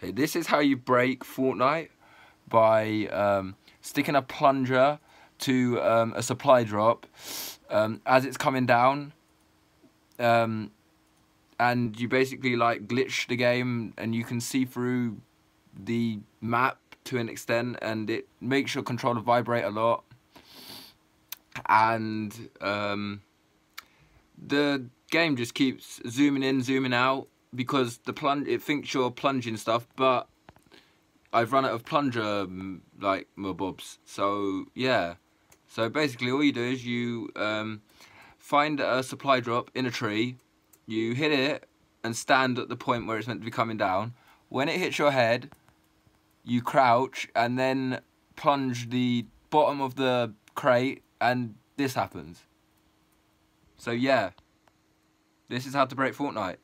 Okay, this is how you break Fortnite by um, sticking a plunger to um, a supply drop um, as it's coming down. Um, and you basically like glitch the game and you can see through the map to an extent and it makes your controller vibrate a lot and um, the game just keeps zooming in zooming out because the plunge it thinks you're plunging stuff but I've run out of plunger like mobobs so yeah. So basically all you do is you um, find a supply drop in a tree you hit it and stand at the point where it's meant to be coming down. When it hits your head you crouch and then plunge the bottom of the crate and this happens. So yeah. This is how to break Fortnite